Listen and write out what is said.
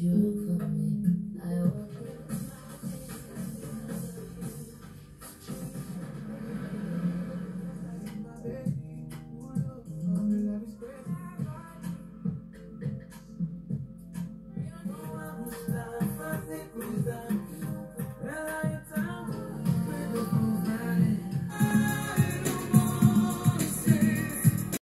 you